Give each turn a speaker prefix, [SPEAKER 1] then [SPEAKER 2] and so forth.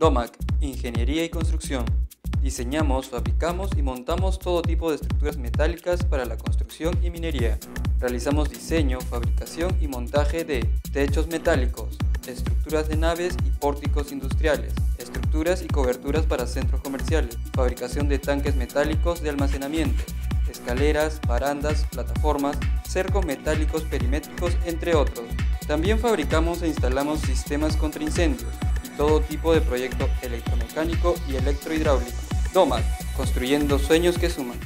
[SPEAKER 1] DOMAC, Ingeniería y Construcción. Diseñamos, fabricamos y montamos todo tipo de estructuras metálicas para la construcción y minería. Realizamos diseño, fabricación y montaje de techos metálicos, estructuras de naves y pórticos industriales, estructuras y coberturas para centros comerciales, fabricación de tanques metálicos de almacenamiento, escaleras, barandas, plataformas, cercos metálicos perimétricos, entre otros. También fabricamos e instalamos sistemas contra incendios, todo tipo de proyecto electromecánico y electrohidráulico. DOMAC, construyendo sueños que suman.